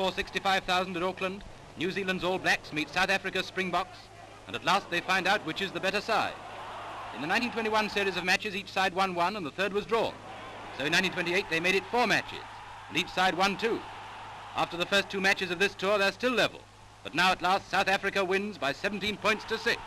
before 65,000 at Auckland, New Zealand's All Blacks meet South Africa's Springboks, and at last they find out which is the better side. In the 1921 series of matches, each side won one and the third was drawn. So in 1928, they made it four matches, and each side won two. After the first two matches of this tour, they're still level. But now at last, South Africa wins by 17 points to six.